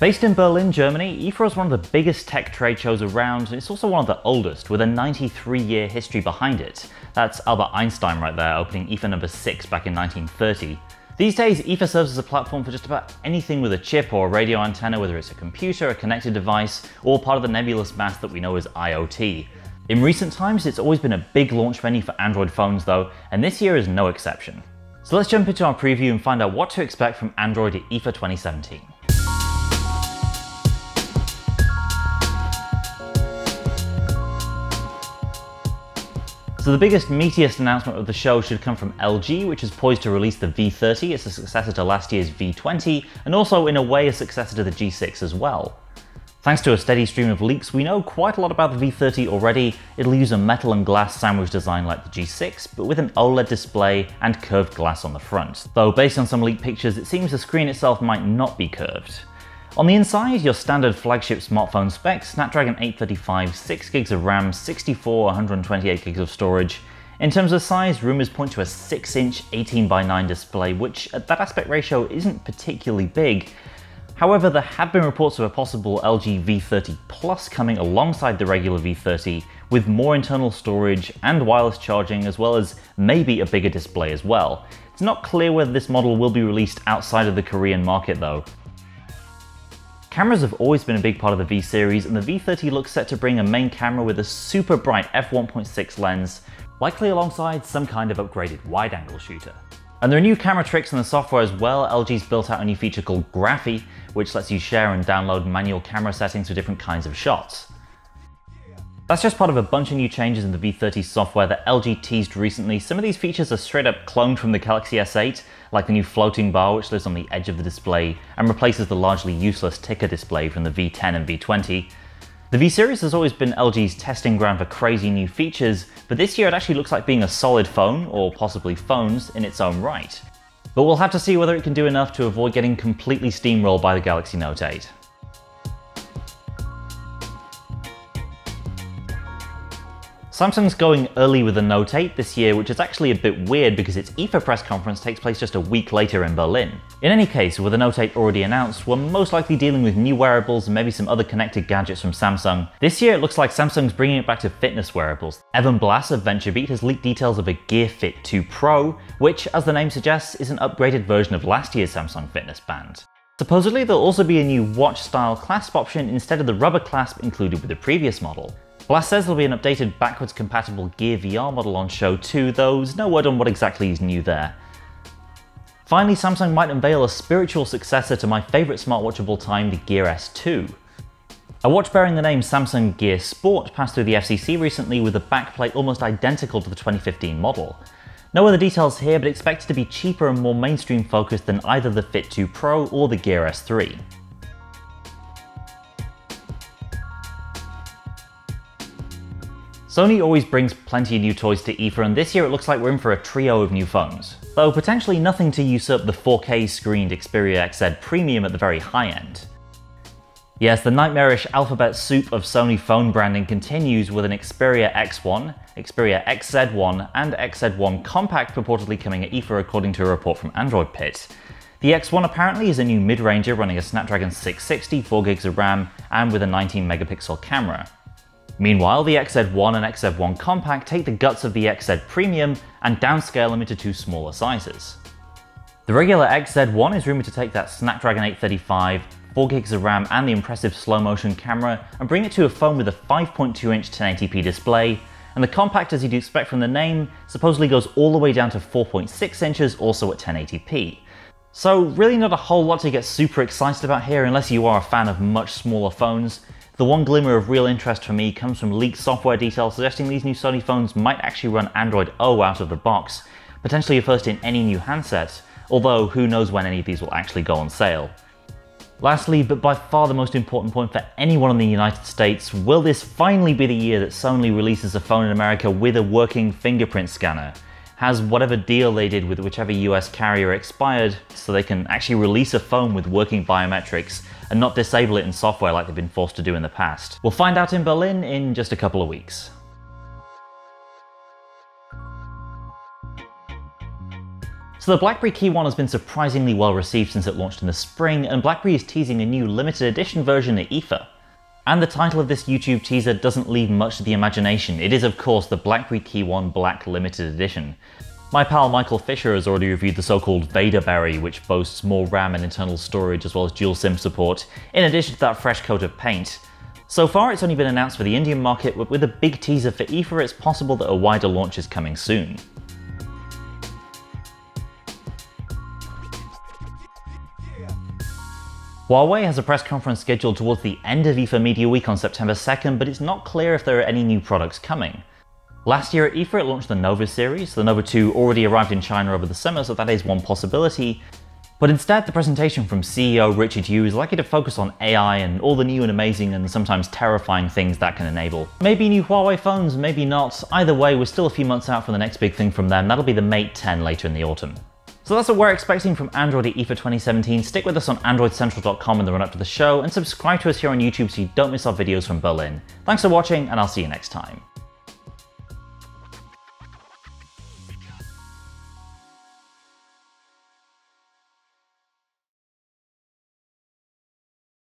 Based in Berlin, Germany, IFA is one of the biggest tech trade shows around, and it's also one of the oldest, with a 93 year history behind it. That's Albert Einstein right there, opening IFA number 6 back in 1930. These days, IFA serves as a platform for just about anything with a chip or a radio antenna, whether it's a computer, a connected device, or part of the nebulous mass that we know as IoT. In recent times, it's always been a big launch venue for Android phones though, and this year is no exception. So let's jump into our preview and find out what to expect from Android at IFA 2017. So the biggest, meatiest announcement of the show should come from LG, which is poised to release the V30 as a successor to last year's V20, and also in a way a successor to the G6 as well. Thanks to a steady stream of leaks, we know quite a lot about the V30 already. It'll use a metal and glass sandwich design like the G6, but with an OLED display and curved glass on the front. Though based on some leaked pictures, it seems the screen itself might not be curved. On the inside, your standard flagship smartphone specs, Snapdragon 835, 6GB of RAM, 64, 128GB of storage. In terms of size, rumours point to a 6-inch 18x9 display, which at that aspect ratio isn't particularly big. However, there have been reports of a possible LG V30 Plus coming alongside the regular V30 with more internal storage and wireless charging as well as maybe a bigger display as well. It's not clear whether this model will be released outside of the Korean market though, Cameras have always been a big part of the V series, and the V30 looks set to bring a main camera with a super bright f1.6 lens, likely alongside some kind of upgraded wide-angle shooter. And there are new camera tricks in the software as well. LG's built out a new feature called Graphy, which lets you share and download manual camera settings for different kinds of shots. That's just part of a bunch of new changes in the V30 software that LG teased recently. Some of these features are straight up cloned from the Galaxy S8, like the new floating bar which lives on the edge of the display and replaces the largely useless ticker display from the V10 and V20. The V-Series has always been LG's testing ground for crazy new features, but this year it actually looks like being a solid phone, or possibly phones, in its own right. But we'll have to see whether it can do enough to avoid getting completely steamrolled by the Galaxy Note 8. Samsung's going early with the Note 8 this year, which is actually a bit weird because its IFA press conference takes place just a week later in Berlin. In any case, with the Note 8 already announced, we're most likely dealing with new wearables and maybe some other connected gadgets from Samsung. This year it looks like Samsung's bringing it back to fitness wearables. Evan Blass of VentureBeat has leaked details of a Gear Fit 2 Pro, which, as the name suggests, is an upgraded version of last year's Samsung Fitness Band. Supposedly there'll also be a new watch-style clasp option instead of the rubber clasp included with the previous model. Blass says there'll be an updated backwards compatible Gear VR model on show too, though there's no word on what exactly is new there. Finally, Samsung might unveil a spiritual successor to my favourite smartwatch of all time, the Gear S2. A watch bearing the name Samsung Gear Sport passed through the FCC recently with a backplate almost identical to the 2015 model. No other details here, but expected to be cheaper and more mainstream focused than either the Fit 2 Pro or the Gear S3. Sony always brings plenty of new toys to IFA and this year it looks like we're in for a trio of new phones. Though potentially nothing to usurp the 4K screened Xperia XZ Premium at the very high end. Yes, the nightmarish alphabet soup of Sony phone branding continues with an Xperia X1, Xperia XZ1 and XZ1 Compact purportedly coming at IFA according to a report from Android Pit. The X1 apparently is a new mid-ranger running a Snapdragon 660, 4GB of RAM and with a 19 megapixel camera. Meanwhile, the XZ1 and XZ1 Compact take the guts of the XZ Premium and downscale them into two smaller sizes. The regular XZ1 is rumored to take that Snapdragon 835, 4GB of RAM and the impressive slow motion camera and bring it to a phone with a 5.2 inch 1080p display, and the Compact as you'd expect from the name supposedly goes all the way down to 4.6 inches also at 1080p. So really not a whole lot to get super excited about here unless you are a fan of much smaller phones, the one glimmer of real interest for me comes from leaked software details suggesting these new Sony phones might actually run Android O out of the box, potentially a first in any new handset, although who knows when any of these will actually go on sale. Lastly, but by far the most important point for anyone in the United States, will this finally be the year that Sony releases a phone in America with a working fingerprint scanner? Has whatever deal they did with whichever US carrier expired so they can actually release a phone with working biometrics and not disable it in software like they've been forced to do in the past. We'll find out in Berlin in just a couple of weeks. So the BlackBerry Key 1 has been surprisingly well received since it launched in the spring, and BlackBerry is teasing a new limited edition version at IFA. And the title of this YouTube teaser doesn't leave much to the imagination. It is of course the BlackBerry Key 1 Black Limited Edition. My pal Michael Fisher has already reviewed the so-called Vaderberry, which boasts more RAM and internal storage as well as dual SIM support, in addition to that fresh coat of paint. So far it's only been announced for the Indian market, but with a big teaser for IFA it's possible that a wider launch is coming soon. Huawei has a press conference scheduled towards the end of IFA Media Week on September 2nd, but it's not clear if there are any new products coming. Last year at IFA it launched the Nova series, the Nova 2 already arrived in China over the summer, so that is one possibility. But instead, the presentation from CEO Richard Yu is likely to focus on AI and all the new and amazing and sometimes terrifying things that can enable. Maybe new Huawei phones, maybe not. Either way, we're still a few months out from the next big thing from them. That'll be the Mate 10 later in the autumn. So that's what we're expecting from Android at IFA 2017. Stick with us on AndroidCentral.com in the run up to the show, and subscribe to us here on YouTube so you don't miss our videos from Berlin. Thanks for watching, and I'll see you next time.